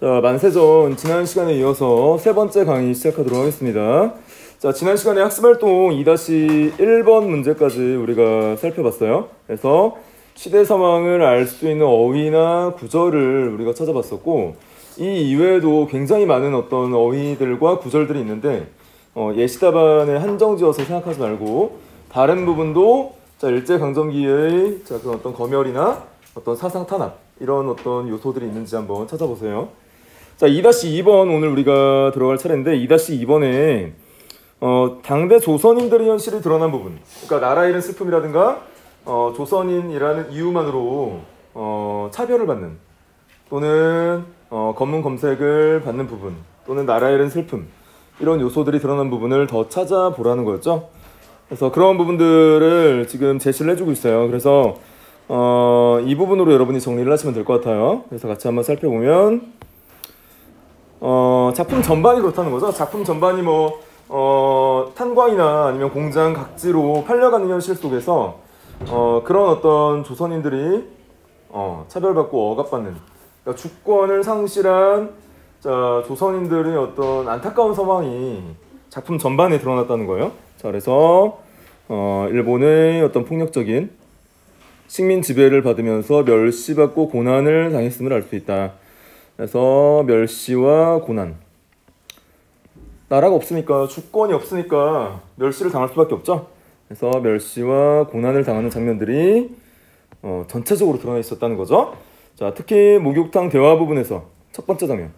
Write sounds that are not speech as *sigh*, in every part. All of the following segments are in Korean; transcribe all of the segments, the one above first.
자, 만세전 지난 시간에 이어서 세 번째 강의 시작하도록 하겠습니다. 자, 지난 시간에 학습활동 2-1번 문제까지 우리가 살펴봤어요. 그래서 시대 상황을 알 수 있는 어휘나 구절을 우리가 찾아봤었고, 이 이외에도 굉장히 많은 어떤 어휘들과 구절들이 있는데, 어, 예시답안에 한정지어서 생각하지 말고, 다른 부분도 자, 일제강점기의 자, 그 어떤 검열이나 어떤 사상 탄압, 이런 어떤 요소들이 있는지 한번 찾아보세요. 자, 2-2번 오늘 우리가 들어갈 차례인데 2-2번에 어, 당대 조선인들의 현실이 드러난 부분. 그러니까 나라 잃은 슬픔이라든가 어, 조선인이라는 이유만으로 어, 차별을 받는 또는 어, 검문 검색을 받는 부분 또는 나라 잃은 슬픔 이런 요소들이 드러난 부분을 더 찾아보라는 거였죠. 그래서 그런 부분들을 지금 제시를 해주고 있어요. 그래서 어, 이 부분으로 여러분이 정리를 하시면 될 것 같아요. 그래서 같이 한번 살펴보면 어, 작품 전반이 그렇다는 거죠. 작품 전반이 뭐 어, 탄광이나 아니면 공장 각지로 팔려가는 현실 속에서 어, 그런 어떤 조선인들이 어, 차별받고 억압받는 그러니까 주권을 상실한 자, 조선인들의 어떤 안타까운 상황이 작품 전반에 드러났다는 거예요. 자, 그래서 어, 일본의 어떤 폭력적인 식민 지배를 받으면서 멸시받고 고난을 당했음을 알 수 있다. 그래서 멸시와 고난. 나라가 없으니까 주권이 없으니까 멸시를 당할 수밖에 없죠. 그래서 멸시와 고난을 당하는 장면들이 어, 전체적으로 드러나 있었다는 거죠. 자, 특히 목욕탕 대화 부분에서 첫 번째 장면.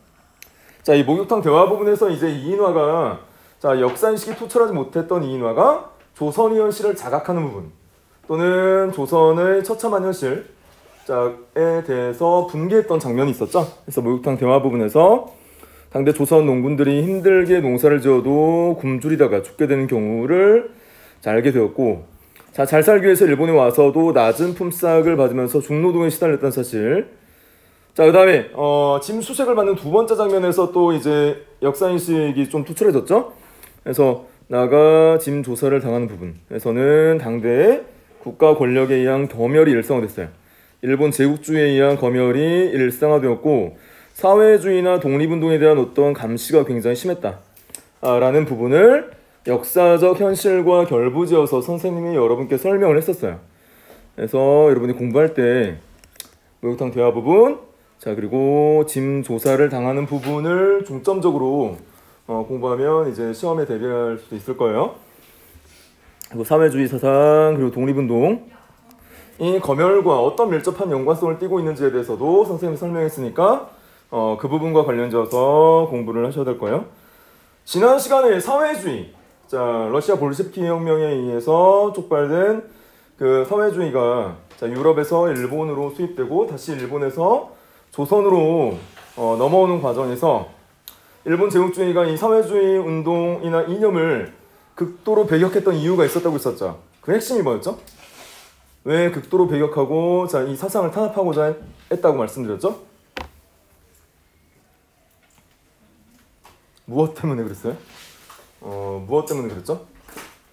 자, 이 목욕탕 대화 부분에서 이제 이인화가 자, 역사인식이 투철하지 못했던 이인화가 조선의 현실을 자각하는 부분 또는 조선의 처참한 현실 에 대해서 분개했던 장면이 있었죠. 그래서 목욕탕 대화 부분에서 당대 조선 농군들이 힘들게 농사를 지어도 굶주리다가 죽게 되는 경우를 잘 알게 되었고 자, 잘 살기 위해서 일본에 와서도 낮은 품삯을 받으면서 중노동에 시달렸다는 사실. 자, 그 다음에, 어, 짐 수색을 받는 두 번째 장면에서 또 이제 역사인식이 좀 투철해졌죠? 그래서 나가 짐 조사를 당하는 부분에서는 당대의 국가 권력에 의한 검열이 일성화됐어요. 일본 제국주의에 의한 검열이 일상화되었고 사회주의나 독립운동에 대한 어떤 감시가 굉장히 심했다. 라는 부분을 역사적 현실과 결부지어서 선생님이 여러분께 설명을 했었어요. 그래서 여러분이 공부할 때 목욕탕 대화 부분, 자 그리고 짐 조사를 당하는 부분을 중점적으로 어, 공부하면 이제 시험에 대비할 수도 있을 거예요. 그리고 사회주의 사상 그리고 독립운동 이 검열과 어떤 밀접한 연관성을 띠고 있는지에 대해서도 선생님이 설명했으니까 어, 그 부분과 관련지어서 공부를 하셔야 될 거예요. 지난 시간에 사회주의, 자 러시아 볼셰비키 혁명에 의해서 촉발된 그 사회주의가 자, 유럽에서 일본으로 수입되고 다시 일본에서 조선으로 어, 넘어오는 과정에서 일본 제국주의가 이 사회주의 운동이나 이념을 극도로 배격했던 이유가 있었다고 했었죠. 그 핵심이 뭐였죠? 왜 극도로 배격하고 자, 이 사상을 탄압하고자 했다고 말씀드렸죠? 무엇 때문에 그랬어요? 어, 무엇 때문에 그랬죠?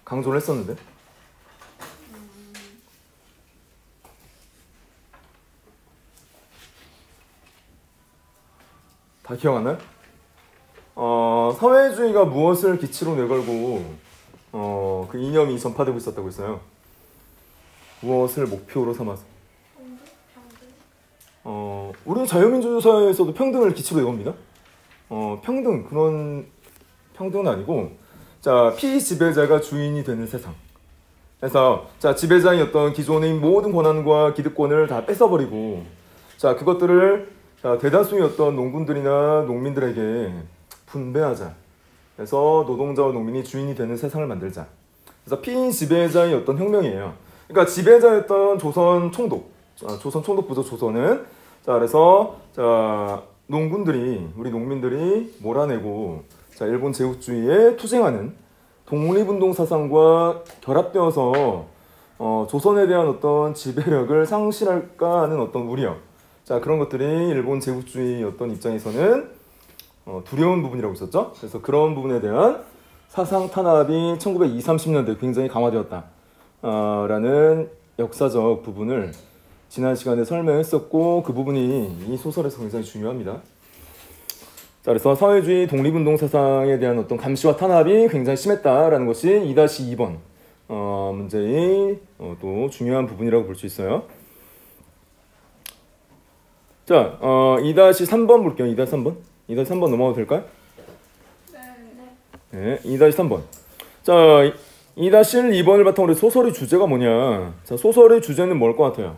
강조를 했었는데. 다 기억 안 나요? 어, 사회주의가 무엇을 기치로 내걸고 어, 그 이념이 전파되고 있었다고 했어요. 무엇을 목표로 삼아서? 어, 우리 자유민주 사회에서도 평등을 기치로 이겁니다. 어, 평등 그런 평등은 아니고 자 피지배자가 주인이 되는 세상. 그래서 자 지배자의 어떤 기존의 모든 권한과 기득권을 다 뺏어버리고 자 그것들을 자 대다수의 어떤 농군들이나 농민들에게 분배하자. 그래서 노동자와 농민이 주인이 되는 세상을 만들자. 그래서 피인 지배자의 어떤 혁명이에요. 그러니까 지배자였던 조선 총독, 조선 총독부죠 조선은 자 그래서 자 농군들이 우리 농민들이 몰아내고 자 일본 제국주의에 투쟁하는 독립운동 사상과 결합되어서 어, 조선에 대한 어떤 지배력을 상실할까 하는 어떤 우려. 자 그런 것들이 일본 제국주의 어떤 입장에서는 어, 두려운 부분이라고 있었죠? 그래서 그런 부분에 대한 사상 탄압이 1920, 30년대 굉장히 강화되었다. 어, 라는 역사적 부분을 지난 시간에 설명했었고 그 부분이 이 소설에서 굉장히 중요합니다. 자, 그래서 사회주의 독립운동 사상에 대한 어떤 감시와 탄압이 굉장히 심했다라는 것이 2-2번 어, 문제의 어, 또 중요한 부분이라고 볼 수 있어요. 자, 어, 2-3번 볼게요. 2-3번. 2-3번 넘어가도 될까요? 네. 2-3번. 자, 2-1-2번을 바탕으로 소설의 주제가 뭐냐? 자, 소설의 주제는 뭘 것 같아요?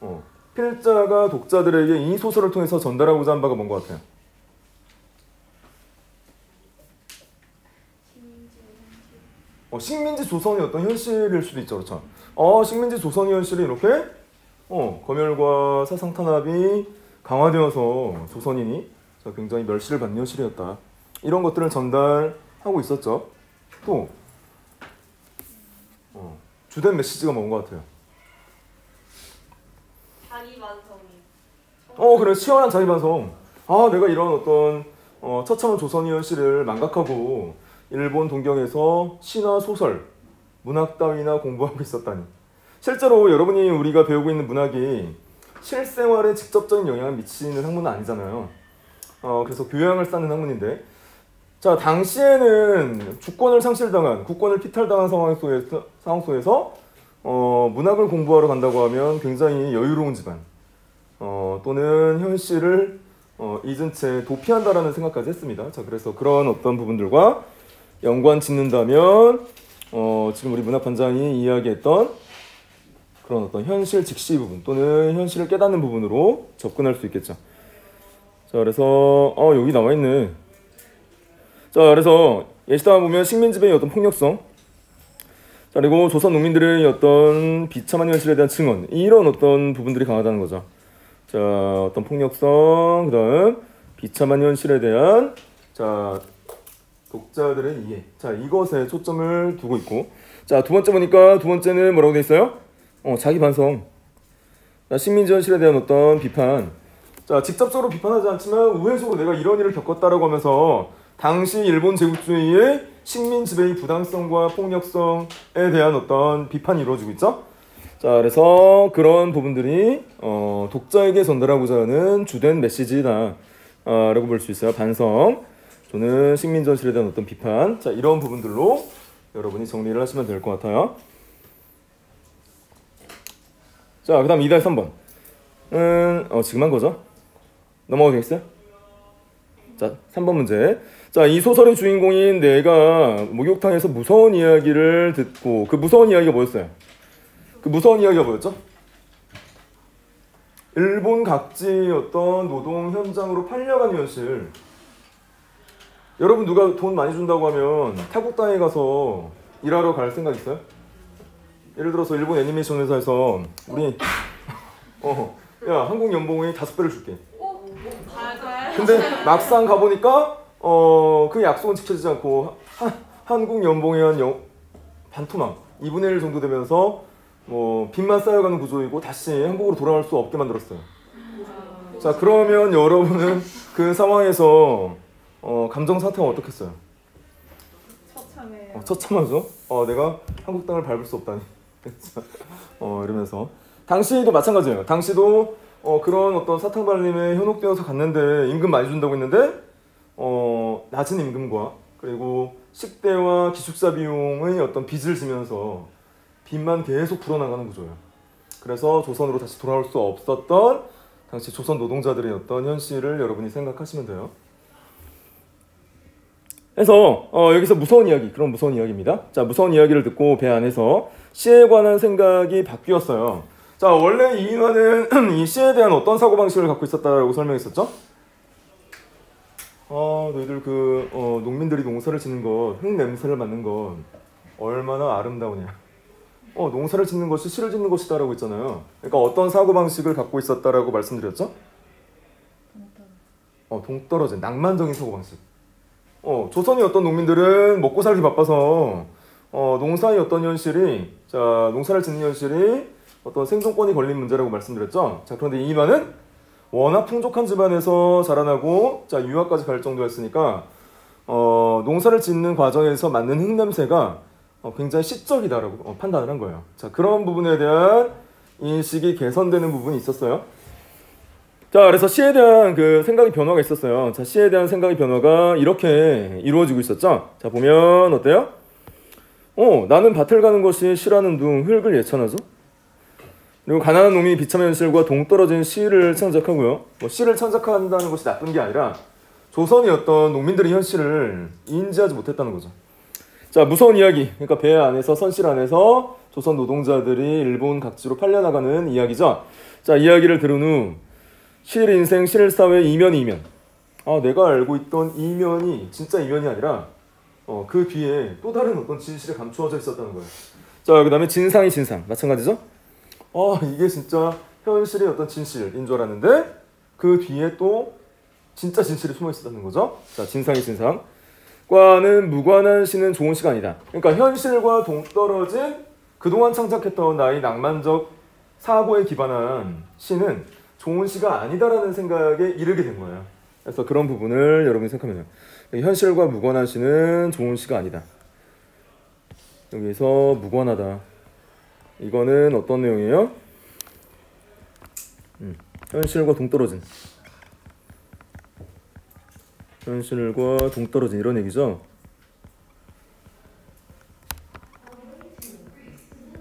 어, 필자가 독자들에게 이 소설을 통해서 전달하고자 한 바가 뭔 것 같아요? 어, 식민지 조선의 어떤 현실일 수도 있죠, 그렇죠? 어, 식민지 조선의 현실이 이렇게 어, 검열과 사상 탄압이 강화되어서 조선인이 굉장히 멸시를 받는 현실이었다. 이런 것들을 전달하고 있었죠. 또 어, 주된 메시지가 뭔 것 같아요? 자기 완성이. 어 그래 치열한 자기 반성. 아 내가 이런 어떤 어, 처참한 조선의 현실을 망각하고 일본 동경에서 시나 소설, 문학 따위나 공부하고 있었다니. 실제로 여러분이 우리가 배우고 있는 문학이 실생활에 직접적인 영향을 미치는 학문은 아니잖아요. 어, 그래서 교양을 쌓는 학문인데, 자 당시에는 주권을 상실당한, 국권을 피탈당한 상황 속에서, 상황 속에서 어, 문학을 공부하러 간다고 하면 굉장히 여유로운 집안, 어, 또는 현실을 어, 잊은 채 도피한다라는 생각까지 했습니다. 자 그래서 그런 어떤 부분들과 연관 짓는다면 어, 지금 우리 문학반장이 이야기했던 그런 어떤 현실 직시 부분 또는 현실을 깨닫는 부분으로 접근할 수 있겠죠. 자, 그래서 어 여기 나와 있네. 자, 그래서 예시다 보면 식민 지배의 어떤 폭력성, 자, 그리고 조선 농민들의 어떤 비참한 현실에 대한 증언 이런 어떤 부분들이 강하다는 거죠. 자, 어떤 폭력성, 그 다음 비참한 현실에 대한 자 독자들의 이해. 자, 이것에 초점을 두고 있고. 자, 두 번째 보니까 두 번째는 뭐라고 돼 있어요? 어, 자기 반성. 자, 식민지 현실에 대한 어떤 비판. 자, 직접적으로 비판하지 않지만 우회적으로 내가 이런 일을 겪었다라고 하면서 당시 일본 제국주의의 식민 지배의 부당성과 폭력성에 대한 어떤 비판이 이루어지고 있죠. 자, 그래서 그런 부분들이 어, 독자에게 전달하고자 하는 주된 메시지다. 어, 라고 볼수 있어요. 반성. 저는 식민 전실에 대한 어떤 비판. 자, 이런 부분들로 여러분이 정리를 하시면 될 것 같아요. 자, 그 다음 2달 3번. 음, 어, 지금 한 거죠? 넘어가도 되겠어요? 자, 3번 문제. 자, 이 소설의 주인공인 내가 목욕탕에서 무서운 이야기를 듣고 그 무서운 이야기가 뭐였어요? 그 무서운 이야기가 뭐였죠? 일본 각지 어떤 노동 현장으로 팔려가는 현실. 여러분 누가 돈 많이 준다고 하면 타국 땅에 가서 일하러 갈 생각 있어요? 예를 들어서 일본 애니메이션 회사에서 우리 어 야 한국 연봉이 다섯 배를 줄게. 근데 막상 가보니까 어 그 약속은 지켜지지 않고 한, 한국 연봉의 한 영, 반토막 2분의 1 정도 되면서 뭐 빚만 쌓여가는 구조이고 다시 한국으로 돌아갈 수 없게 만들었어요. 자 그러면 여러분은 그 상황에서 어, 감정 상태가 어떻겠어요? 처참해요. 어, 처참하죠. 어, 내가 한국 땅을 밟을 수 없다니. *laughs* 어, 이러면서 당시도 마찬가지예요. 당시도 어, 그런 어떤 사탕 발림에 현혹되어서 갔는데 임금 많이 준다고 했는데 어, 낮은 임금과 그리고 식대와 기숙사 비용의 어떤 빚을 지면서 빚만 계속 불어나가는 구조예요. 그래서 조선으로 다시 돌아올 수 없었던 당시 조선 노동자들의 어떤 현실을 여러분이 생각하시면 돼요. 그래서 어, 여기서 무서운 이야기, 그런 무서운 이야기입니다. 자, 무서운 이야기를 듣고 배 안에서 시에 관한 생각이 바뀌었어요. 자, 원래 이인화는 *clears throat* 이 시에 대한 어떤 사고방식을 갖고 있었다고 설명했었죠? 어, 너희들 그 어, 농민들이 농사를 짓는 것, 흙 냄새를 맡는 것 얼마나 아름다우냐. 어, 농사를 짓는 것이 시를 짓는 것이다라고 했잖아요. 그러니까 어떤 사고 방식을 갖고 있었다라고 말씀드렸죠? 어, 동떨어진 낭만적인 사고 방식. 어, 조선의 어떤 농민들은 먹고 살기 바빠서 어, 농사의 어떤 현실이 자 농사를 짓는 현실이 어떤 생존권이 걸린 문제라고 말씀드렸죠. 자 그런데 이만은 워낙 풍족한 집안에서 자라나고 자 유학까지 갈 정도였으니까 어, 농사를 짓는 과정에서 맡는 흙 냄새가 어, 굉장히 시적이다라고 어, 판단을 한 거예요. 자 그런 부분에 대한 인식이 개선되는 부분이 있었어요. 자, 그래서 시에 대한 그 생각의 변화가 있었어요. 자, 시에 대한 생각의 변화가 이렇게 이루어지고 있었죠. 자, 보면 어때요? 어, 나는 밭을 가는 것이 시라는 둥 흙을 예찬하죠. 그리고 가난한 놈이 비참한 현실과 동떨어진 시를 창작하고요. 뭐 시를 창작한다는 것이 나쁜 게 아니라 어떤 농민들의 현실을 인지하지 못했다는 거죠. 자, 무서운 이야기. 그러니까 배 안에서 선실 안에서 조선 노동자들이 일본 각지로 팔려나가는 이야기죠. 자, 이야기를 들은 후 실인생 실사회 이면이 이면. 아, 내가 알고 있던 이면이 진짜 이면이 아니라 어, 그 뒤에 또 다른 어떤 진실이 감추어져 있었다는 거예요. 자, 그 다음에 진상이 진상. 마찬가지죠? 아, 이게 진짜 현실의 어떤 진실인 줄 알았는데 그 뒤에 또 진짜 진실이 숨어 있었다는 거죠. 자, 진상이 진상. 과는 무관한 시는 좋은 아니다. 그러니까 현실과 동떨어진 그동안 창작했던 나의 낭만적 사고에 기반한 시는 좋은 시가 아니다라는 생각에 이르게 된 거예요. 그래서 그런 부분을 여러분이 생각하면. 현실과 무관한 시는 좋은 시가 아니다. 여기서 무관하다. 이거는 어떤 내용이에요? 음, 현실과 동떨어진. 현실과 동떨어진 이런 얘기죠.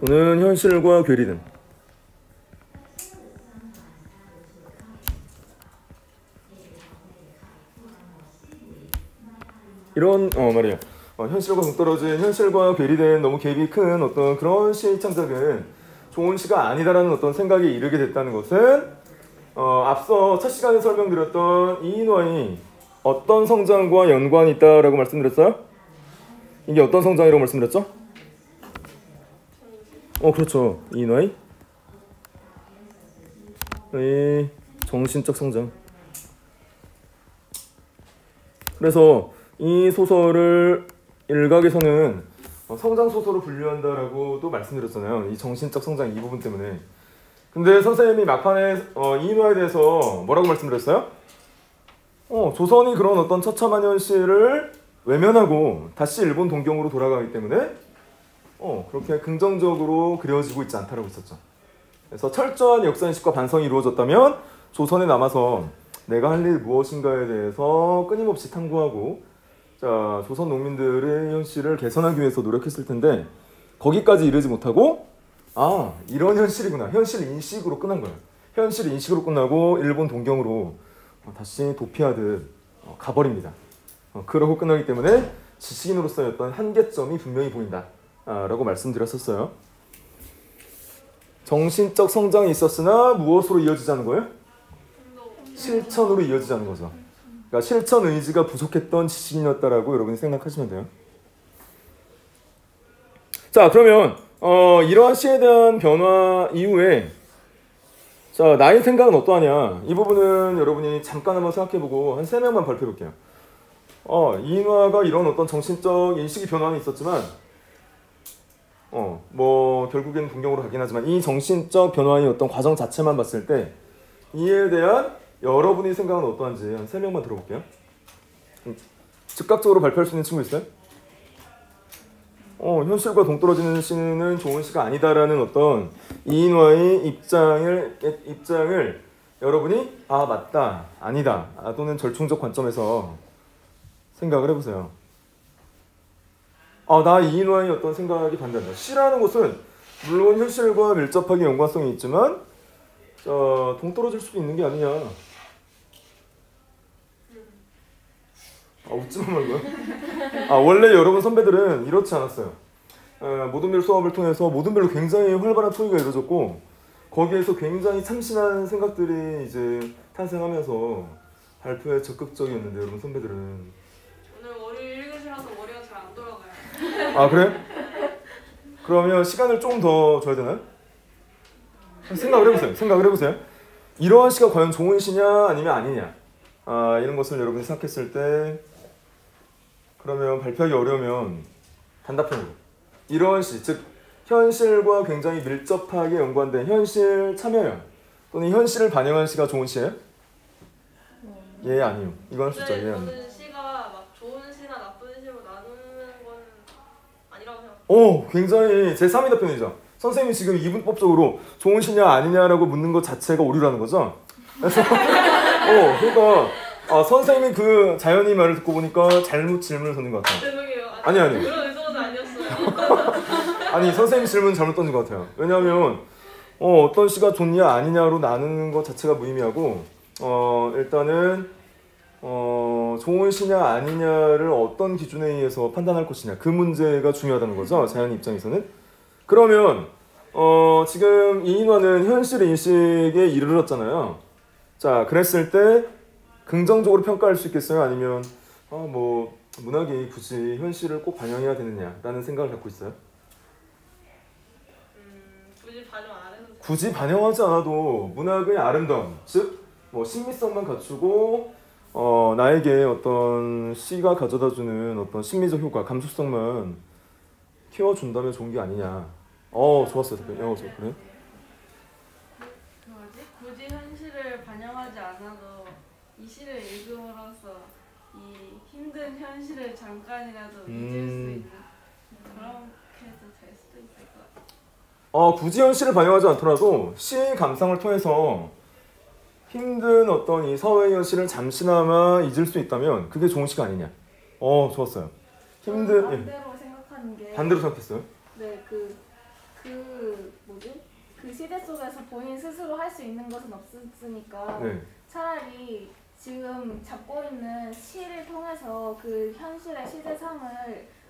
또는 현실과 괴리된. 이런 어 말이에요. 어, 현실과 동떨어진 현실과 괴리된 너무 갭이 큰 어떤 그런 시 창작은 좋은 시가 아니다라는 어떤 생각에 이르게 됐다는 것은 어, 앞서 첫 시간에 설명드렸던 이인화의 어떤 성장과 연관이 있다라고 말씀드렸어요? 이게 어떤 성장이라고 말씀드렸죠? 어 그렇죠 이인화의 이 정신적 성장 그래서 이 소설을 일각에서는 어, 성장 소설로 분류한다라고도 말씀드렸잖아요. 이 정신적 성장 이 부분 때문에. 근데 선생님이 막판에 어, 이인화에 대해서 뭐라고 말씀드렸어요? 어, 조선이 그런 어떤 처참한 현실을 외면하고 다시 일본 동경으로 돌아가기 때문에 어, 그렇게 긍정적으로 그려지고 있지 않다라고 했었죠. 그래서 철저한 역사인식과 반성이 이루어졌다면 조선에 남아서 내가 할 일 무엇인가에 대해서 끊임없이 탐구하고 자, 조선 농민들의 현실을 개선하기 위해서 노력했을 텐데 거기까지 이르지 못하고 아, 이런 현실이구나. 현실 인식으로 끝난 거예요. 현실 인식으로 끝나고 일본 동경으로 어, 다시 도피하듯 어, 가버립니다. 어, 그러고 끝나기 때문에 지식인으로서의 어떤 한계점이 분명히 보인다. 아, 라고 말씀드렸었어요. 정신적 성장이 있었으나 무엇으로 이어지자는 거예요? 실천으로 이어지자는 거죠. 그러니까 실천 의지가 부족했던 지식인이었다라고 여러분이 생각하시면 돼요. 자, 그러면 어, 이러한 시에 대한 변화 이후에 자, 나의 생각은 어떠하냐? 이 부분은 여러분이 잠깐 한번 생각해보고 한 세 명만 발표해볼게요. 어, 이인화가 이런 어떤 정신적 인식의 변화는 있었지만, 어, 뭐 결국엔 동경으로 가긴 하지만 이 정신적 변화의 어떤 과정 자체만 봤을 때 이에 대한 여러분의 생각은 어떠한지 한 세 명만 들어볼게요. 음, 즉각적으로 발표할 수 있는 친구 있어요? 어, 현실과 동떨어지는 시는 좋은 시가 아니다라는 어떤 이인화의 입장을 입장을 여러분이 아 맞다 아니다 아, 또는 절충적 관점에서 생각을 해보세요. 아나 이인화의 어떤 생각이 반대한다. 시라는 것은 물론 현실과 밀접하게 연관성이 있지만 어, 동떨어질 수도 있는 게 아니냐. 아, 웃지만 말고요. 아, 원래 여러분 선배들은 이렇지 않았어요. 어, 모든 별 수업을 통해서 모든 별로 굉장히 활발한 토의가 이루어졌고 거기에서 굉장히 참신한 생각들이 이제 탄생하면서 발표에 적극적이었는데 여러분 선배들은 오늘 월요일 1교시라서 머리가 잘 안 돌아가요. 아 그래? 그러면 시간을 조금 더 줘야 되나요? 생각을 해보세요. 생각을 해보세요. 이러한 시가 과연 좋은 시냐 아니면 아니냐 아, 이런 것을 여러분이 생각했을 때 그러면 발표하기 어려우면 단답형으로 이러한 시, 즉 현실과 굉장히 밀접하게 연관된 현실 참여형 또는 현실을 반영한 시가 좋은 시예요? 예 아니요. 있죠. 근데 예 아니요. 오, 굉장히 제 3위 답변이죠. 선생님이 지금 이분법적으로 좋은 시냐 아니냐라고 묻는 것 자체가 오류라는 거죠. 그래서 *laughs* 어, 그러니까 아, 선생님이 그 자연이 말을 듣고 보니까 잘못 질문을 던진 것 같아요. 죄송해요. 아니, 아니. 그런 의도는 아니었어요. *laughs* 아니 선생님 질문 잘못 던진 것 같아요. 왜냐하면 어, 어떤 시가 좋냐 아니냐로 나누는 것 자체가 무의미하고 어, 일단은 어, 좋은 시냐 아니냐를 어떤 기준에 의해서 판단할 것이냐 그 문제가 중요하다는 거죠 자연 입장에서는 그러면 어, 지금 이인화는 현실 인식에 이르렀잖아요. 자 그랬을 때 긍정적으로 평가할 수 있겠어요? 아니면 어, 뭐 문학이 굳이 현실을 꼭 반영해야 되느냐라는 생각을 갖고 있어요. 음, 굳이 반영 안 해도 돼. 굳이 반영하지 않아도 문학의 아름다움, 즉, 뭐 신비성만 갖추고 어, 나에게 어떤 시가 가져다주는 어떤 심리적 효과, 감수성만 키워준다면 좋은 게 아니냐. 어, 좋았어요. 어, 저, 그래? 그 뭐지? 굳이 현실을 반영하지 않아도 이 시를 읽음으로써 이 힘든 현실을 잠깐이라도 잊을 수 음. 있는 그렇게도 될 수도 있을 것 같아요. 어, 굳이 현실을 반영하지 않더라도 시의 감상을 통해서 힘든 어떤 이 사회의 현실을 잠시나마 잊을 수 있다면 그게 좋은 시가 아니냐. 어, 좋았어요. 힘든, 예. 반대로 생각하는 게 반대로 생각했어요. 네, 그, 그 뭐지? 그 시대 속에서 본인 스스로 할 수 있는 것은 없으니까 네. 차라리 지금 잡고 있는 시를 통해서 그 현실의 시대상을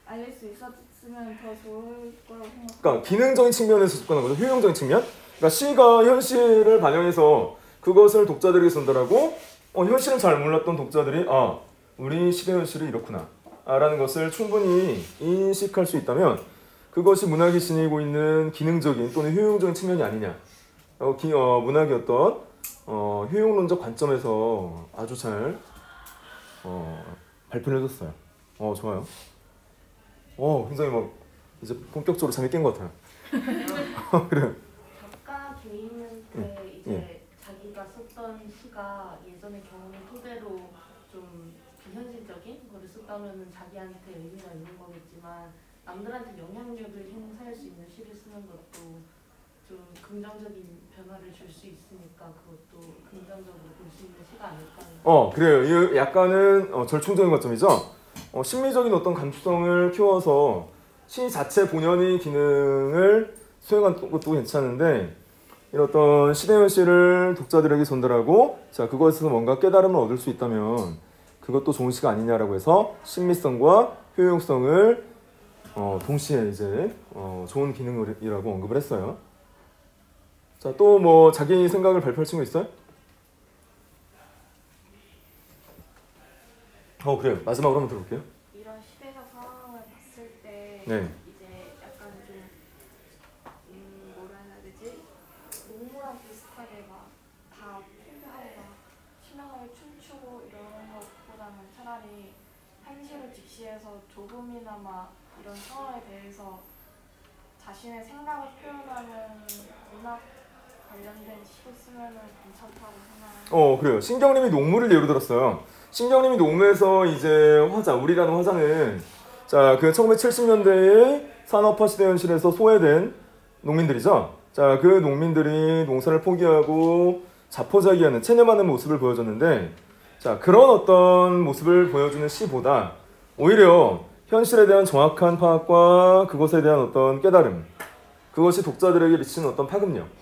알릴 수 있었으면 더 좋을 거라고 생각합니다. 그러니까 기능적인 측면에서 접근한 거죠. 효용적인 측면. 그러니까 시가 현실을 반영해서 그것을 독자들에게 전달하고 어, 현실은 잘 몰랐던 독자들이 아 우리 시대 현실이 이렇구나 라는 것을 충분히 인식할 수 있다면 그것이 문학이 지니고 있는 기능적인 또는 효용적인 측면이 아니냐. 어, 기, 어, 문학의 어떤 어, 효용론적 관점에서 아주 잘 어, 발표를 해줬어요. 어 좋아요. 어 굉장히 막 이제 본격적으로 잠이 깬 것 같아요. *laughs* 그래. 작가 개인한테 이제 자기가 썼던 시가 예전의 경험을 토대로 좀 비현실적인 거를 썼다면은 자기한테 의미가 있는 거겠지만 남들한테 영향력을 행사할 수 있는 시를 쓰는 것도 좀 긍정적인 변화를 줄 수 있으니까 그것도 긍정적으로 볼 수 있는 시가 아닐까. 어 그래요. 이 약간은 어, 절충적인 관점이죠. 어, 심리적인 어떤 감수성을 키워서 시 자체 본연의 기능을 수행한 것도 괜찮은데 이런 어떤 시대 현실을 독자들에게 전달하고 자 그것에서 뭔가 깨달음을 얻을 수 있다면 그것도 좋은 시가 아니냐라고 해서 심미성과 효용성을 어, 동시에 이제 어, 좋은 기능이라고 언급을 했어요. 자 또 뭐 자기 생각을 발표할 친구 있어요? 어 그래요. 마지막으로 한번 들어볼게요. 이런 시대적 상황을 봤을 때 네. 이제 약간 좀 음, 뭐라 해야 되지? 농무랑 비슷하게 막다 포기하고 막 신앙을 춤추고 이러는 것보다는 차라리 현실을 직시해서 조금이나마 이런 상황에 대해서 자신의 생각을 표현하는 문학 관련된 쓰면은 괜찮다고 생각해요. 어 그래요. 신경님이 농무를 예로 들었어요. 신경님이 농무에서 이제 화자 우리라는 화자는 자그 1970년대에 산업화 시대 현실에서 소외된 농민들이죠. 자그 농민들이 농사를 포기하고 자포자기하는 체념하는 모습을 보여줬는데 자 그런 어떤 모습을 보여주는 시보다 오히려 현실에 대한 정확한 파악과 그것에 대한 어떤 깨달음 그것이 독자들에게 미치는 어떤 파급력 아,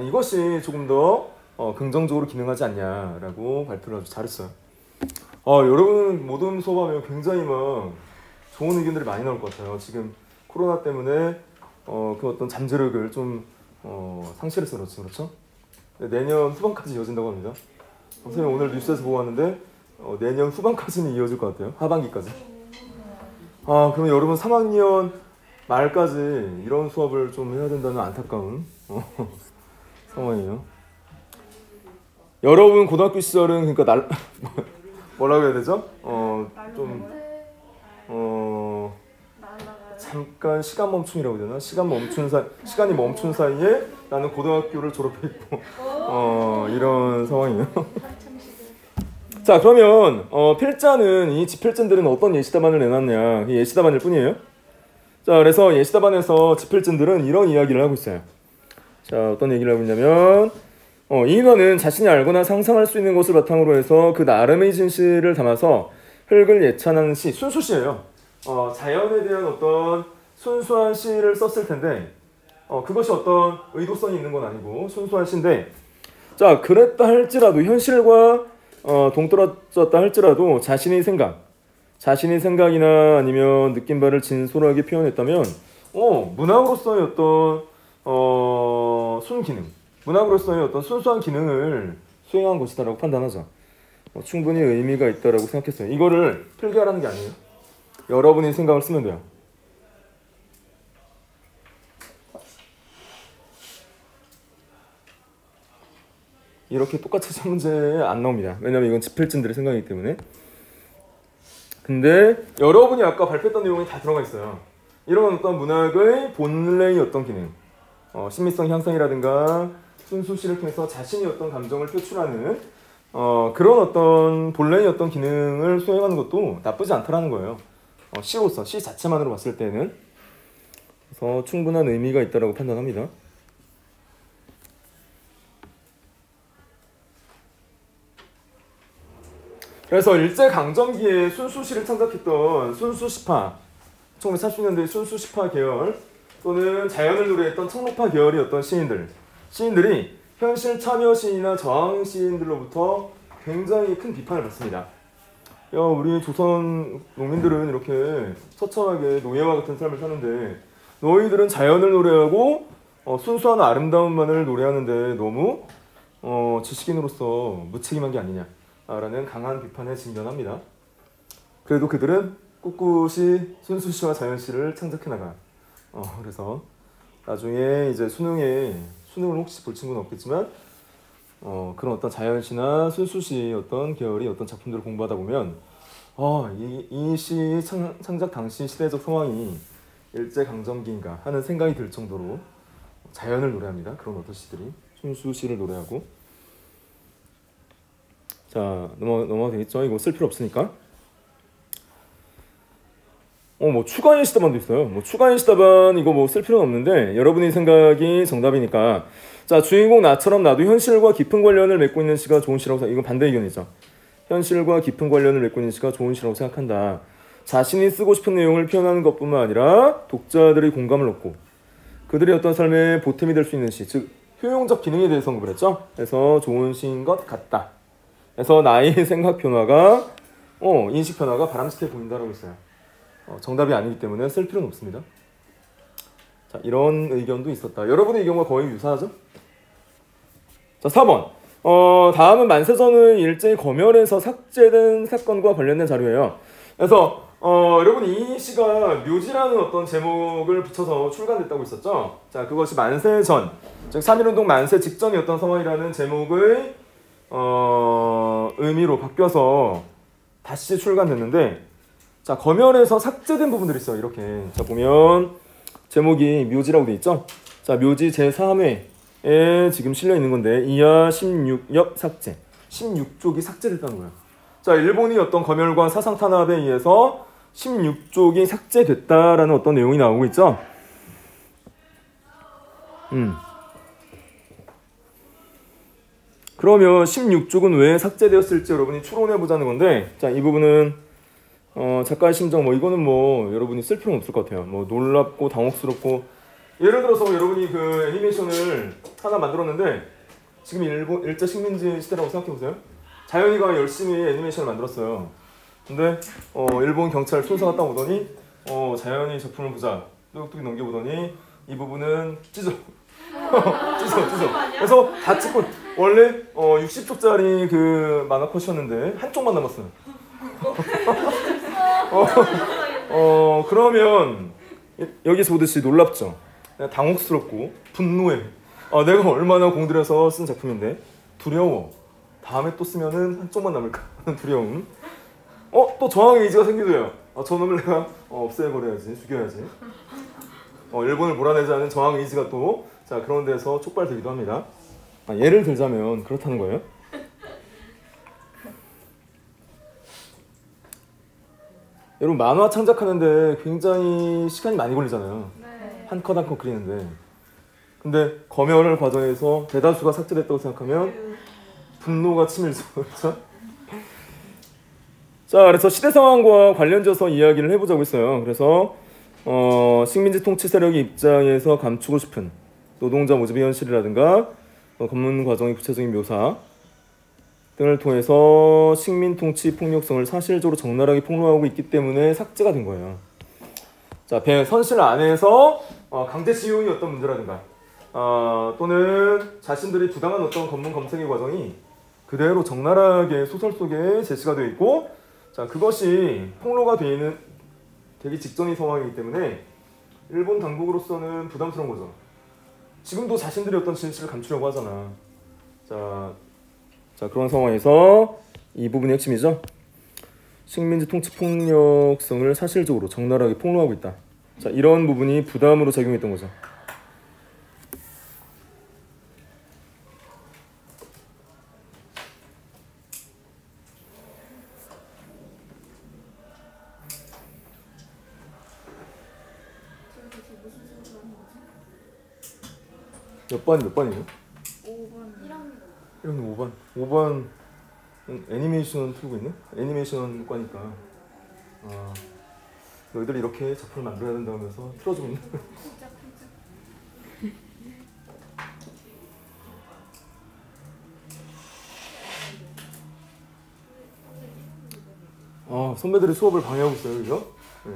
이것이 조금 더 어, 긍정적으로 기능하지 않냐라고 발표를 아주 잘했어요. 어, 여러분 모든 수업하면 굉장히 막 좋은 의견들이 많이 나올 것 같아요. 지금 코로나 때문에 어, 그 어떤 잠재력을 좀 어, 상실해서 그렇죠, 그렇죠? 근데 내년 후반까지 이어진다고 합니다. 어, 선생님 오늘 뉴스에서 보고 왔는데 어, 내년 후반까지는 이어질 것 같아요. 하반기까지. 아, 그러면 여러분 3학년 말까지 이런 수업을 좀 해야 된다는 안타까운 어, 상황이에요. 여러분 고등학교 시절은 그러니까 날 *laughs* 뭐라고 해야 되죠? 어, 좀 어. 잠깐 시간 멈춤이라고 되나? 시간 멈춘 사 시간이 멈춘 사이에 나는 고등학교를 졸업했고 어, 이런 상황이에요. *laughs* 자 그러면 어, 필자는 이 지필진들은 어떤 예시답안을 내놨냐 이 예시답안일 뿐이에요. 자 그래서 예시답안에서 지필진들은 이런 이야기를 하고 있어요. 자 어떤 얘기를 하고 있냐면 어, 이인화는 자신이 알거나 상상할 수 있는 것을 바탕으로 해서 그 나름의 진실을 담아서 흙을 예찬하는 시, 순수 시예요. 어, 자연에 대한 어떤 순수한 시를 썼을 텐데 어, 그것이 어떤 의도성이 있는 건 아니고 순수한 시인데 자 그랬다 할지라도 현실과 어, 동떨어졌다 할지라도 자신의 생각 자신의 생각이나 아니면 느낀 바를 진솔하게 표현했다면 어, 문학으로서의 어떤 어, 순기능 문학으로서의 어떤 순수한 기능을 수행한 것이다라고 판단하자 어, 충분히 의미가 있다라고 생각했어요 이거를 필기하라는 게 아니에요 여러분의 생각을 쓰면 돼요 이렇게 똑같이 세 *laughs* 문제 안 나옵니다. 왜냐면 이건 지필진들의 생각이기 때문에. 근데 여러분이 아까 발표했던 내용이 다 들어가 있어요. 이런 어떤 문학의 본래의 어떤 기능, 어, 심미성 향상이라든가 순수시를 통해서 자신이 어떤 감정을 표출하는 어, 그런 어떤 본래의 어떤 기능을 수행하는 것도 나쁘지 않다라는 거예요. 어, 시로서 시 자체만으로 봤을 때는 그래서 충분한 의미가 있다라고 판단합니다. 그래서 일제 강점기에 순수 시를 창작했던 순수 시파 1930년대 순수 시파 계열 또는 자연을 노래했던 청록파 계열의 어떤 시인들 시인들이 현실 참여 시인이나 저항 시인들로부터 굉장히 큰 비판을 받습니다. 야 우리 조선 농민들은 이렇게 처참하게 노예와 같은 삶을 사는데 너희들은 자연을 노래하고 어, 순수한 아름다움만을 노래하는데 너무 어, 지식인으로서 무책임한 게 아니냐. 라는 강한 비판에 직면합니다. 그래도 그들은 꿋꿋이 순수 시와 자연 시를 창작해 나가. 어, 그래서 나중에 이제 수능에 수능을 혹시 볼 친구는 없겠지만 어, 그런 어떤 자연시나 순수시 어떤 계열이 어떤 작품들을 공부하다 보면 어, 이시 창작 당시 시대적 상황이 일제 강점기인가 하는 생각이 들 정도로 자연을 노래합니다. 그런 어떤 시들이 순수시를 노래하고 자 넘어 넘어가 되겠죠? 이거 쓸 필요 없으니까. 어 뭐 추가 인시다반도 있어요. 뭐 추가 인시다반 이거 뭐 쓸 필요는 없는데 여러분의 생각이 정답이니까. 자 주인공 나처럼 나도 현실과 깊은 관련을 맺고 있는 시가 좋은 시라고 생각. 이건 반대 의견이죠. 현실과 깊은 관련을 맺고 있는 시가 좋은 시라고 생각한다. 자신이 쓰고 싶은 내용을 표현하는 것뿐만 아니라 독자들의 공감을 얻고 그들의 어떤 삶의 보탬이 될 수 있는 시, 즉 효용적 기능에 대해서 언급을 했죠. 그래서 좋은 시인 것 같다. 그래서 나의 *laughs* 생각 변화가 어, 인식 변화가 바람직해 보인다라고 했어요. 어, 정답이 아니기 때문에 쓸 필요는 없습니다. 자, 이런 의견도 있었다. 여러분의 의견과 거의 유사하죠? 자, 4번. 어, 다음은 만세전의 일제히 검열에서 삭제된 사건과 관련된 자료예요. 그래서 어, 여러분 이 시가 묘지라는 어떤 제목을 붙여서 출간됐다고 했었죠. 자, 그것이 만세전, 즉 3.1운동 만세 직전이었던 상황이라는 제목의 어, 의미로 바뀌어서 다시 출간됐는데 자 검열에서 삭제된 부분들이 있어요. 이렇게. 자 보면 제목이 묘지라고 돼 있죠? 자 묘지 제3회에 지금 실려 있는 건데 이하 16역 삭제. 16쪽이 삭제됐다는 거예요 자 일본이 어떤 검열과 사상 탄압에 의해서 16쪽이 삭제됐다라는 어떤 내용이 나오고 있죠? 음. 그러면 16쪽은 왜 삭제되었을지 여러분이 추론해 보자는 건데 자 이 부분은 어, 작가의 심정 뭐 이거는 뭐 여러분이 쓸 필요는 없을 것 같아요. 뭐 놀랍고 당혹스럽고 예를 들어서 여러분이 그 애니메이션을 하나 만들었는데 지금 일본 일제 식민지 시대라고 생각해 보세요. 자연이가 열심히 애니메이션을 만들었어요. 근데 어, 일본 경찰 순서가 딱 오더니 어, 자연이 작품을 보자. 뚝뚝 넘겨보더니 이 부분은 찢어. *laughs* 찢어 찢어. 그래서 다 찍고 원래 어 60쪽짜리 그 만화 컷이었는데 한쪽만 남았어요. 어, 어 그러면 여기서 보듯이 놀랍죠. 당혹스럽고 분노해. 아 내가 얼마나 공들여서 쓴 작품인데 두려워. 다음에 또 쓰면은 한 쪽만 남을까 하는 두려움. 어 또 저항의 의지가 생기도요. 아, 저놈을 내가 어, 없애버려야지, 죽여야지. 어, 일본을 몰아내자는 저항 의지가 또 자 그런 데서 촉발되기도 합니다. 아, 예를 들자면 그렇다는 거예요. 여러분 만화 창작하는데 굉장히 시간이 많이 걸리잖아요. 네. 한컷 한 컷 그리는데. 근데 검열 과정에서 대다수가 삭제됐다고 생각하면 분노가 치밀죠. *laughs* 그렇죠? 자, 그래서 시대 상황과 관련져서 이야기를 해보자고 했어요. 그래서 어, 식민지 통치 세력의 입장에서 감추고 싶은 노동자 모집의 현실이라든가 어, 검문 과정의 구체적인 묘사 등을 통해서 식민 통치 폭력성을 사실적으로 적나라하게 폭로하고 있기 때문에 삭제가 된 거예요. 자, 배 선실 안에서 어, 강제 지용이 어떤 문제라든가 어, 또는 자신들이 부당한 어떤 검문 검색의 과정이 그대로 적나라하게 소설 속에 제시가 되어 있고 자 그것이 폭로가 되는 되기 직전의 상황이기 때문에 일본 당국으로서는 부담스러운 거죠. 지금도 자신들이 어떤 진실을 감추려고 하잖아. 자, 자 그런 상황에서 이 부분이 핵심이죠. 식민지 통치 폭력성을 사실적으로 적나라하게 폭로하고 있다. 자 이런 부분이 부담으로 작용했던 거죠. 몇 번, 몇 번이에요? 5번 1학년 1학년 5번. 5번 음, 애니메이션 틀고 있네? 애니메이션 과니까. 아, 너희들 이렇게 작품을 만들어야 된다면서 틀어주고 있네. *laughs* 아, 선배들이 수업을 방해하고 있어요, 이거? 네.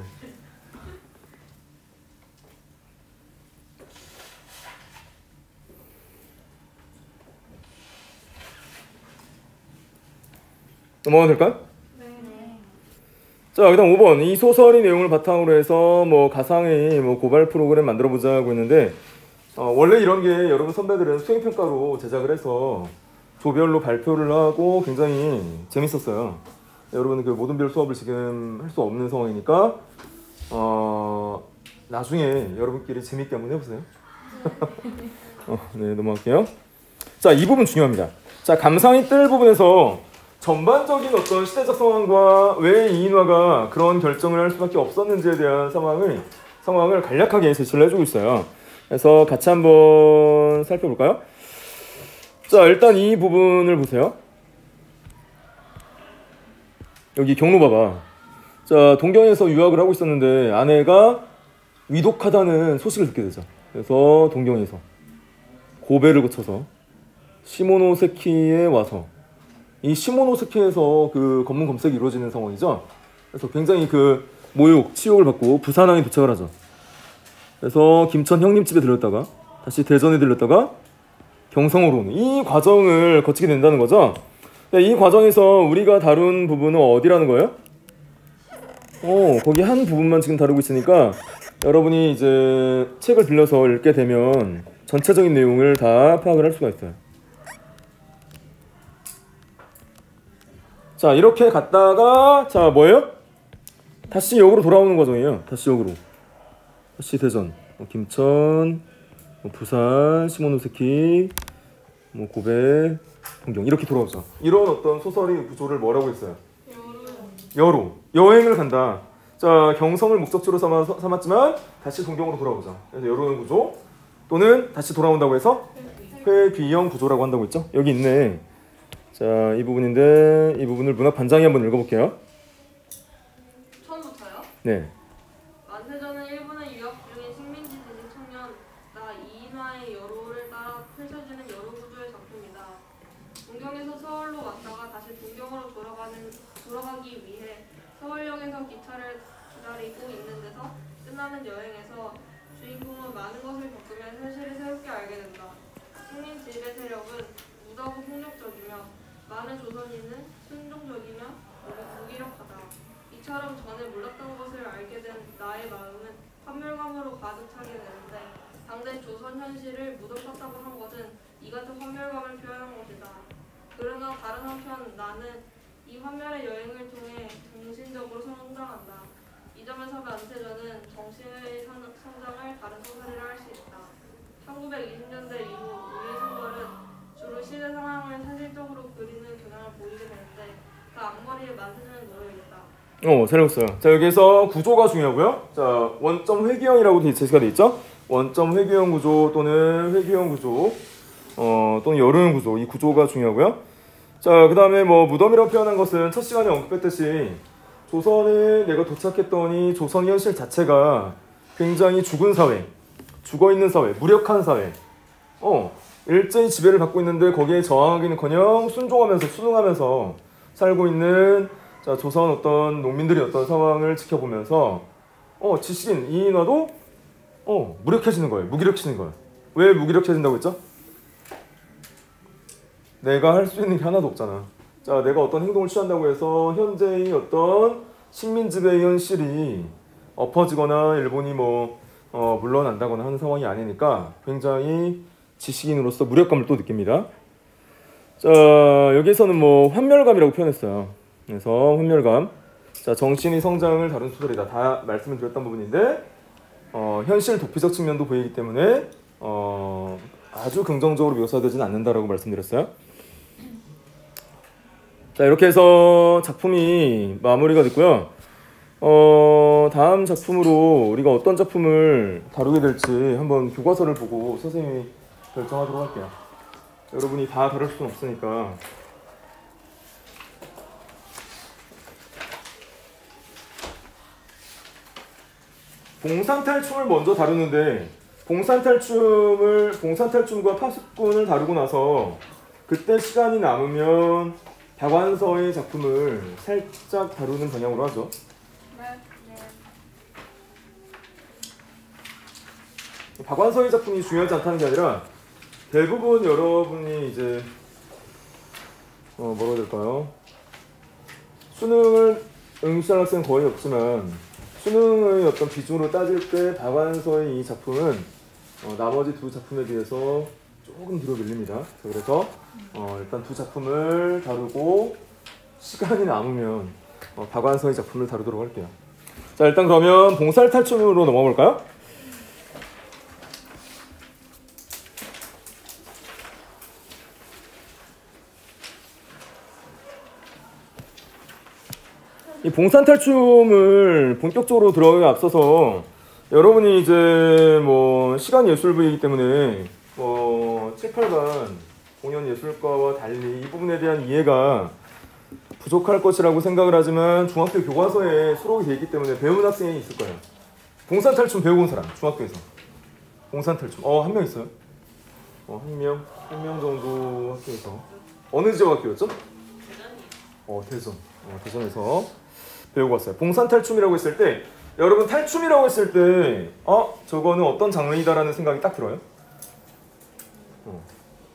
넘어가도 될까요? 네 자, 그다음 5번. 이 소설의 내용을 바탕으로 해서 뭐 가상의 뭐 고발 프로그램 만들어 보자고 했는데 어, 원래 이런 게 여러분 선배들은 수행 평가로 제작을 해서 조별로 발표를 하고 굉장히 재밌었어요. 여러분 그 모든 별 수업을 지금 할 수 없는 상황이니까 어, 나중에 여러분끼리 재밌게 한번 해보세요. *laughs* 어, 네, 넘어갈게요. 자, 이 부분 중요합니다. 자, 감상이 뜰 부분에서 전반적인 어떤 시대적 상황과 왜 이인화가 그런 결정을 할 수밖에 없었는지에 대한 상황을 상황을 간략하게 제시를 해주고 있어요. 그래서 같이 한번 살펴볼까요? 자, 일단 이 부분을 보세요. 여기 경로 봐봐. 자, 동경에서 유학을 하고 있었는데 아내가 위독하다는 소식을 듣게 되죠. 그래서 동경에서 고베를 거쳐서 시모노세키에 와서 이 시모노세키에서 그 검문 검색이 이루어지는 상황이죠. 그래서 굉장히 그 모욕, 치욕을 받고 부산항에 도착을 하죠. 그래서 김천 형님 집에 들렸다가 다시 대전에 들렸다가 경성으로 오는 이 과정을 거치게 된다는 거죠. 네, 이 과정에서 우리가 다룬 부분은 어디라는 거예요? 어, 거기 한 부분만 지금 다루고 있으니까 여러분이 이제 책을 빌려서 읽게 되면 전체적인 내용을 다 파악을 할 수가 있어요. 자, 이렇게 갔다가 자, 뭐예요? 다시 역으로 돌아오는 과정이에요. 다시 역으로. 다시 대전, 뭐 김천, 뭐 부산, 시모노세키, 뭐 고베, 동경 이렇게 돌아오죠. 이런 어떤 소설의 구조를 뭐라고 했어요? 여로 여행을 간다. 자 경성을 목적지로 삼아, 삼았지만 다시 동경으로 돌아오자. 그래서 여로는 구조 또는 다시 돌아온다고 해서 회비형 구조라고 한다고 했죠. 여기 있네. 자 이 부분인데 이 부분을 문학 반장이 한번 읽어볼게요. 처음부터요? 네. 만세전은 일본에 유학 중인 식민지 지식 청년 나 이인화의 여로를 따라 펼쳐지는 여로 구조의 작품이다. 동경에서 서울로 왔다가 다시 동경으로 돌아가는 돌아가기 위해 서울역에서 기차를 기다리고 있는 데서 끝나는 여행에서 주인공은 많은 것을 겪으며 현실을 새롭게 알게 된다. 식민 지배 세력은 무다고 폭력적이며 많은 조선인은 순종적이며 무기력하다. 이처럼 전에 몰랐던 것을 알게 된 나의 마음은 환멸감으로 가득 차게 되는데 당대 조선 현실을 무덤팠다고 한 것은 이 같은 환멸감을 표현한 것이다. 그러나 다른 한편 나는 이 환멸의 여행을 통해 정신적으로 성장한다. 이 점에서 만세전은 정신의 성- 성장을 다른 소설이라 할 수 있다. 1920년대 이후 우리 소설은 주로 시대 상황을 사실적으로 그리는 경향을 보이게 되는데 그 앞머리에 만세전을 놓여있다. 어, 잘 읽었어요. 자, 여기서 구조가 중요하고요. 자, 원점 회귀형이라고 돼- 제시가 돼 있죠? 원점 회귀형 구조 또는 회귀형 구조 어, 또는 열은 구조 이 구조가 중요하고요. 자, 그 다음에 뭐 무덤이라고 표현한 것은 첫 시간에 언급했듯이 조선에 내가 도착했더니 조선 현실 자체가 굉장히 죽은 사회, 죽어 있는 사회, 무력한 사회, 어, 일제히 지배를 받고 있는데 거기에 저항하기는커녕 순종하면서 순응하면서 살고 있는 자 조선 어떤 농민들이 어떤 상황을 지켜보면서 어 지식인 이인화도 어 무력해지는 거예요, 무기력해지는 거예요. 왜 무기력해진다고 했죠? 내가 할 수 있는 게 하나도 없잖아. 자, 내가 어떤 행동을 취한다고 해서 현재의 어떤 식민 지배의 현실이 엎어지거나 일본이 뭐 어, 물러난다거나 하는 상황이 아니니까 굉장히 지식인으로서 무력감을 또 느낍니다. 자, 여기서는 뭐 환멸감이라고 표현했어요. 그래서 환멸감. 자, 정신의 성장을 다룬 소설이다. 다 말씀을 드렸던 부분인데 어, 현실 도피적 측면도 보이기 때문에 어, 아주 긍정적으로 묘사되지는 않는다라고 말씀드렸어요. 자 이렇게 해서 작품이 마무리가 됐고요. 어, 다음 작품으로 우리가 어떤 작품을 다루게 될지 한번 교과서를 보고 선생님이 결정하도록 할게요. 여러분이 다 다룰 수는 없으니까. 봉산탈춤을 먼저 다루는데 봉산탈춤을 봉산탈춤과 파수꾼을 다루고 나서 그때 시간이 남으면 박완서의 작품을 살짝 다루는 방향으로 하죠. 네. 박완서의 작품이 중요하지 않다는 게 아니라 대부분 여러분이 이제 어 뭐라고 해야 될까요? 수능을 응시할 학생 거의 없지만 수능의 어떤 비중으로 따질 때 박완서의 이 작품은 어, 나머지 두 작품에 비해서 조금 뒤로 밀립니다. 자, 그래서 어, 일단 두 작품을 다루고 시간이 남으면 어, 박완서의 작품을 다루도록 할게요. 자 일단 그러면 봉살 탈춤으로 넘어가 볼까요? 이 봉산탈춤을 본격적으로 들어가기 앞서서 여러분이 이제 뭐 시간 예술부이기 때문에 뭐 7, 8반 공연 예술과와 달리 이 부분에 대한 이해가 부족할 것이라고 생각을 하지만 중학교 교과서에 수록이 되어 있기 때문에 배운 학생이 있을 거예요. 봉산탈춤 배워본 사람 중학교에서 봉산탈춤 어한 명 있어요. 어한 명, 한 명 정도 학교에서 어느 지역 학교였죠? 어 대전, 어, 대전에서 배우고 왔어요. 봉산 탈춤이라고 했을 때 여러분 탈춤이라고 했을 때 어? 저거는 어떤 장르이다라는 생각이 딱 들어요? 어,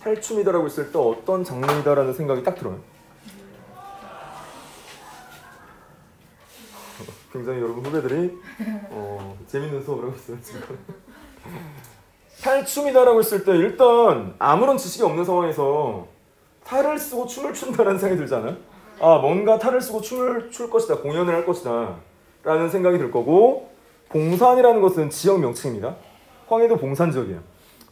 탈춤이다라고 했을 때 어떤 장르이다라는 생각이 딱 들어요? *laughs* 굉장히 여러분 후배들이 어, 재밌는 수업을 하고 있어요 지금 탈춤이다라고 했을 때 일단 아무런 지식이 없는 상황에서 탈을 쓰고 춤을 춘다라는 생각이 들잖아요 아 뭔가 탈을 쓰고 춤을 출 것이다 공연을 할 것이다 라는 생각이 들 거고 봉산이라는 것은 지역 명칭입니다 황해도 봉산 지역이에요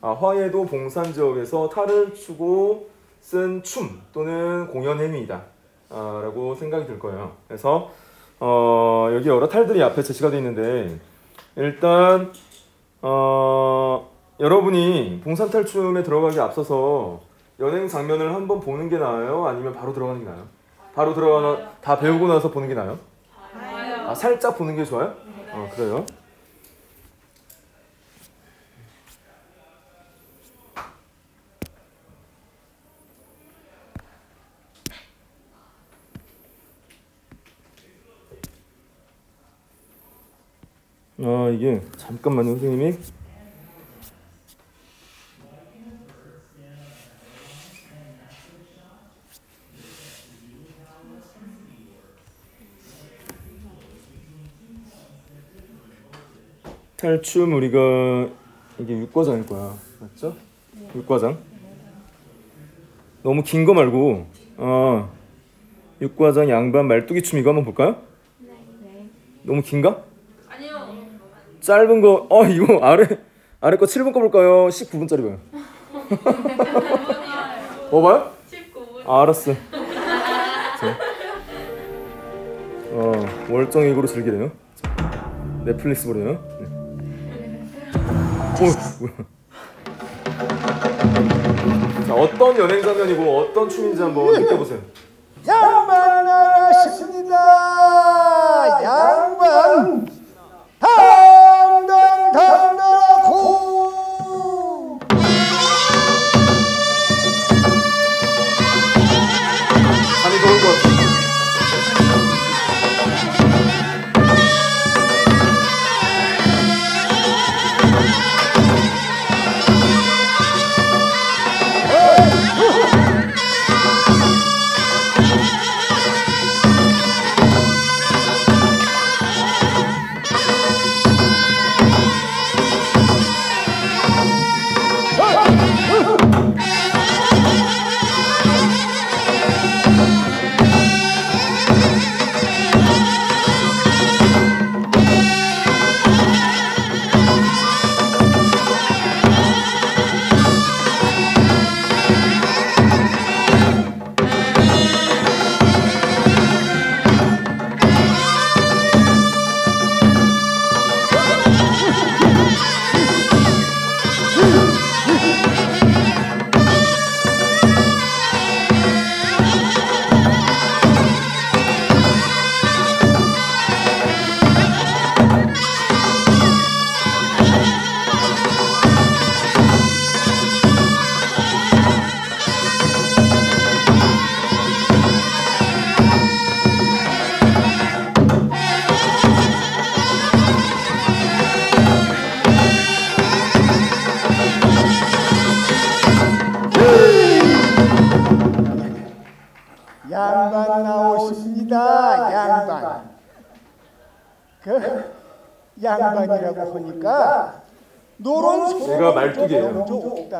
아, 황해도 봉산 지역에서 탈을 추고 쓴 춤 또는 공연 행위이다 아, 라고 생각이 들 거예요 그래서 어, 여기 여러 탈들이 앞에 제시가 되어 있는데 일단 어, 여러분이 봉산 탈춤에 들어가기 앞서서 연행 장면을 한번 보는 게 나아요? 아니면 바로 들어가는 게 나아요? 바로 들어가나 다 배우고 나서 보는 게 나아요? 아 살짝 보는 게 좋아요? 어 그래요. 아 이게 잠깐만요 선생님이 탈춤 우리가 이게 육과장일 거야 맞죠? 육과장 너무 긴 거 말고 어 육과장 양반 말뚝이 춤 이거 한번 볼까요? 네. 너무 긴가? 아니요. 짧은 거, 어, 이거 아래, 아래 거 7분 거 볼까요? 19분짜리 봐요. *laughs* 뭐 봐요? 19분. 아, 알았어. 자. 어, 월정액으로 즐기래요. 자, 넷플릭스 보래요. 네. 뭐야. 자, 어떤 연행 장면이고 어떤 춤인지 한번 느껴보세요.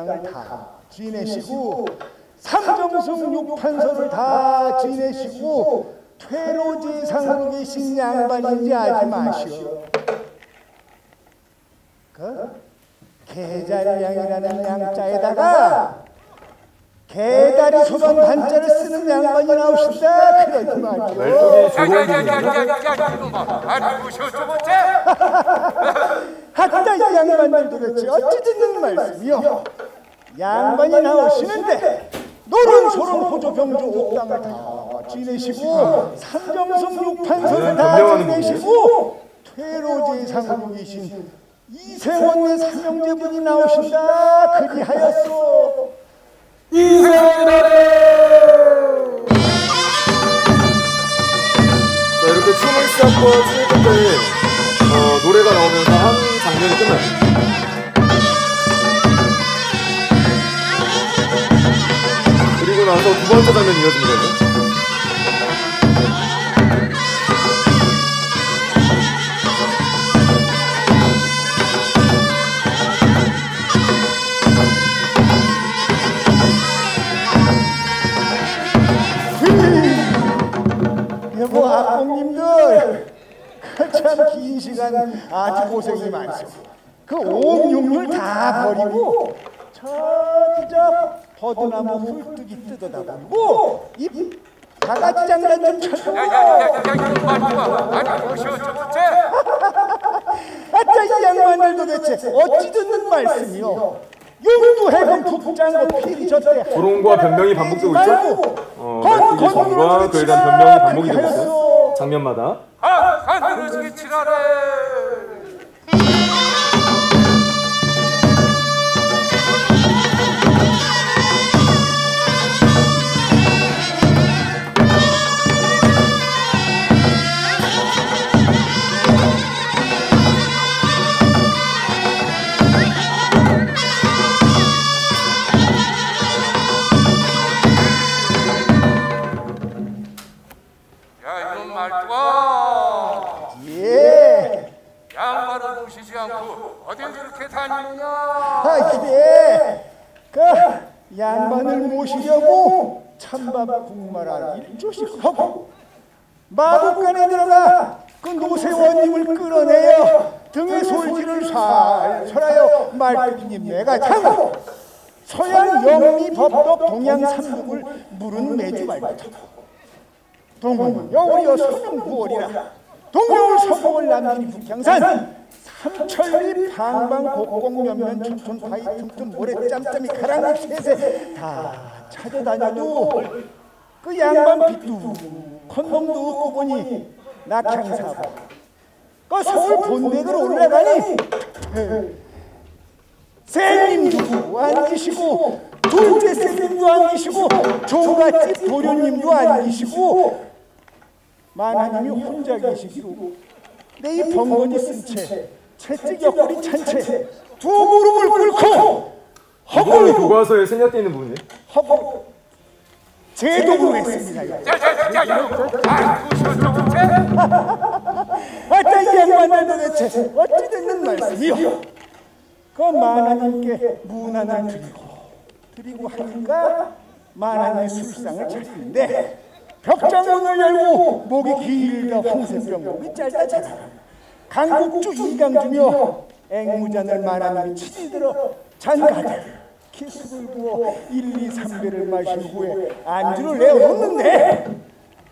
옥당을 다 지내시고 삼정성 육판서를 다 지내시고 퇴로지상으로 계신 양반인지 알지 마시오. 그? 계잘량이라는 양자에다가 개다리 소반 반자를 쓰는 양반이 나오신다. 그러지 무셔 저 번째? *laughs* 하다 이 양반들 도대체 어찌 듣는 말씀이요? 양반이 나오시는데 노른 소름 호조 병조 옥당을 다 지내시고 삼정성 육판서를 다 지내시고 퇴로제상으로 계신 이세원의 삼형제분이 나오신다. 그리하였소. 자, 이렇게 춤을 시작과 춤을 끝에 어, 노래가 나오면서 한 장면이 끝나요. 그리고 나서 두 번째 장면이 이어집니다. 여보 아공님들 참 긴 시간 아주 고생이 많소. 그 옥육률 다 버리고 저기 저 버드나무 훌뚝이 뜯어다 버리고 이 바가지 장난 좀 쳐줘. 아따 이 양반들 도대체 어찌 듣는 말씀이요? 용두해금 북장고 필이 졌대. 조롱과 변명이 반복되고 있죠? 어, 정과 그에 대한 변명이 반복이 되고 있어요. 장면마다. 아안 늘어지게 치라래 찬밥 국마라 일조씩 하고 마법관에 들어가 그 노세원님을 끌어내어 등에 솔지를 살살하여 말뚝님 내가 타고 서양 영미 법덕 동양 삼국을 물은 매주 말부터 동문 여우리여 서명구월이라 동명을 서북을 남긴 북향산 삼천리 방방 곡곡 면면 춘춘 바위 틈틈 모래 짬짬이 가랑잎 새새 다 찾아다녀도 그 양반 빗두 컨돔도 없고 보니 낙향사고 그 서울 본댁을 올라가니 쌤님도 안 계시고 둘째 쌤님도 안 계시고 종갓집 도련님도 안 계시고 만하님이 혼자 계시기로 내이 번거지 쓴채 채찍 옆구리 찬채 두 무릎을 꿇고 허물 교과서에 생략되어 있는 부분이에요. 허물 제독으로 했습니다. 이 양반들 도대체 어찌 됐는 말씀이요? 그 만하님께 문안을 드리고 드리고 하니까 만하님의 술상을 차리는데 벽장문을 열고 목이 길다 홍색병 목이 짧다 자라 강국주 이강주며 앵무잔을 만하님이 친히 들어 잔가득 키스를 부어 1, 2, 3배를 마신 후에 안주를 내어놓는데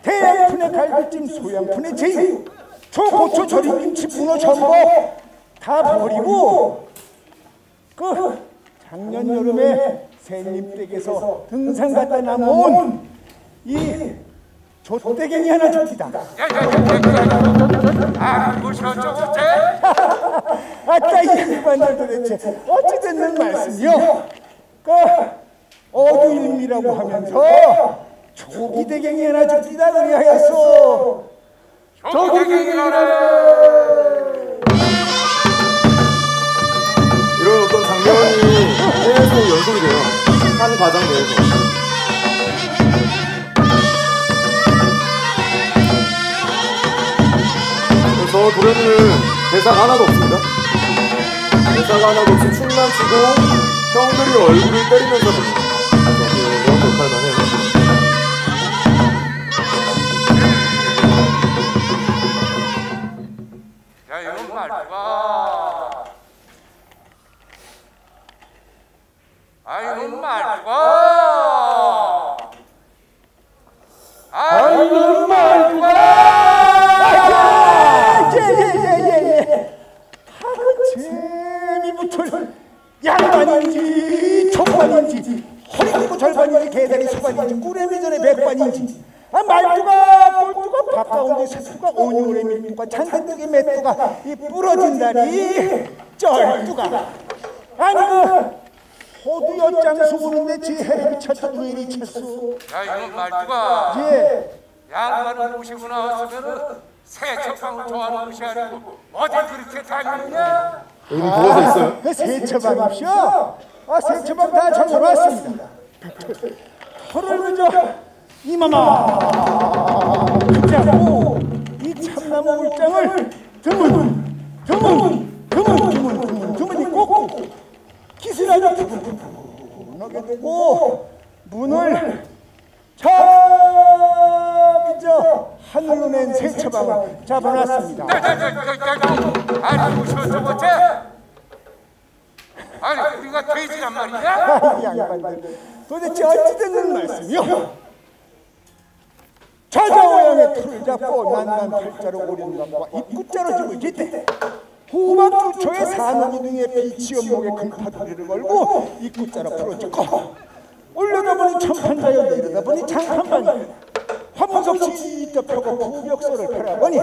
대양푼의 갈비찜, 소양푼의 제육, 초고추 절임 김치, 문어 전복 다 버리고 그 작년 여름에 새님 댁에서 등산 갔다 남아온 이 조떼갱이 하나 줍니다. 아이고 저쪽 쟤 아따 이 양반들 도대체 어찌 됐는 말씀이요? 그 어두일미라고 하면서 조기대갱이 하나 줍니다 그리하였소. 이런 어떤 장면이 계속 연속이 돼요. 한 과정 내에서. 그래서 도련님은 대사가 하나도 없습니다. 대사가 하나도 없이 춤만 추고 형들이 얼굴을 때리면서 부릅니다. 그래서 그런 역할만 해요. 야 이건 말투가 아이고 말투가 아이고 말투가 예예예예. 하그 재미부터 양반인지 족반인지 허리 굽고 절반인지 개다리 소반인지 꾸레미 전에 백반인지 아 말투가 꼴뚜가 바까운데 새투가 온유의 밀두가 잔뜩이 맷두가 이 부러진다니 쩔뚜가 아니 그 호두 엿장수 보는데 지혜를 찾던 왜 이리 찼어 야 이건 말투가? 예. 양반을 모시고 나왔으면은 세척방을 좋아하는 것이 아니고 어디 그렇게 다니느냐? 여기는 교과서 있어요? 그 세처방이시오? 아 세처방 다 적어놨습니다. 털을 그저 이마마. 그자고 이 참나무 울장을 드문 드문 드문 드문 드문 드문이 꽂고. 기술하자 드문하게 되고 문을 저기저 하늘로 낸 세처방을 잡아놨습니다. 아이고 저쪽 쟤 아니 우리가 돼지란 말이냐 이 양반들 도대체 어찌 됐는 말씀이요? 저자오양의 틀을 잡고 난난 팔자로 오른감과 입구자로 집을 짓대 호박주초에 사나니 등에 비치 연목에 금파두리를 걸고 입구자로 풀어짓고 올려다 보니 천판자여 내려다 보니 장판방이 화문석 지있다 펴고 부벽서를 펴라 보니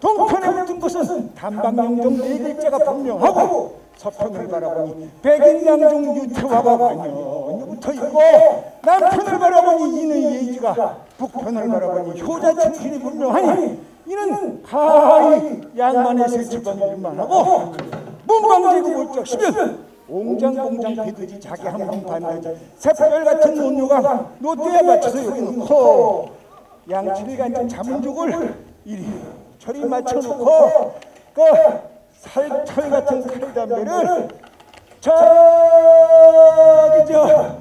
동편에 붙은 것은 단방명정 네 글자가 분명하고 서편을 바라보니 백인양종 유태화가 관연히 붙어있고 남편을 바라보니 이는 예지가 북편을 바라보니 효자 충실이 분명하니 이는 가히 양만의 세처방이 일만하고 문방제구 몰적시면 옹장공장 비듯이 자기 한 번 반다지 새별 같은 논류가 노대에 맞춰서 여기 놓고 양치를 간장 자문죽을 이리 저리 맞춰놓고 그 살털 같은 칼담배를 저기 저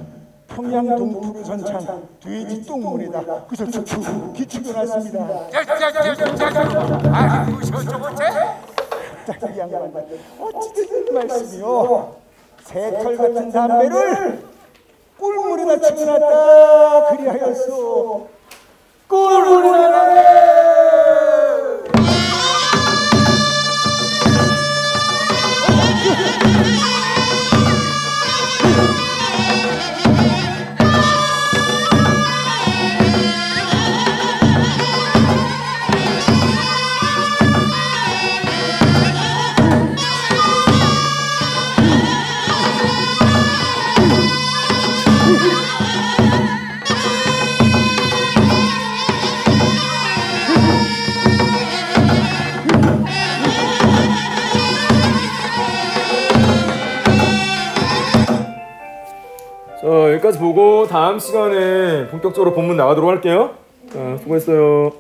평양 동푸르 선창 돼지 똥물에다. 그저 축축 기축해놨습니다. 아이고 저쪽 쟤이 양반들 어찌 된 말씀이요? 새털 같은 담배를 꿀물에다 치워놨다 그리하였소. 꿀물에 여기까지 보고 다음 시간에 본격적으로 본문 나가도록 할게요. 자, 수고했어요.